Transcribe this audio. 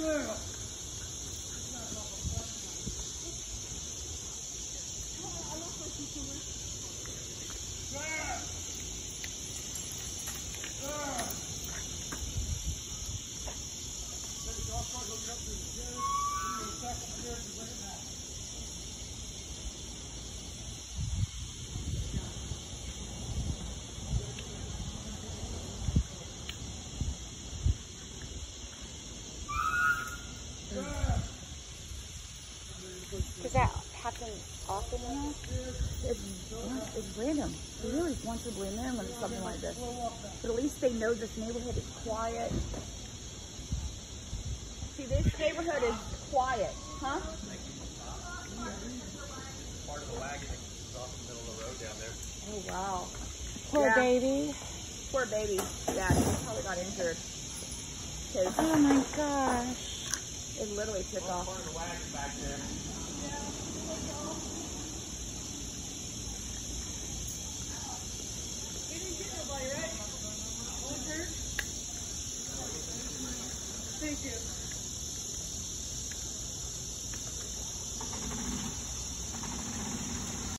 girl. Yeah. Does that happen often enough? It's, it's random. It really wants to blend in when it's something like this. But at least they know this neighborhood is quiet. See, this neighborhood is quiet, huh? Part of the wagon that is off the middle of the road down there. Oh, wow. Poor Yeah. baby. Poor baby. Yeah, he probably got injured. Oh my gosh. it literally took off.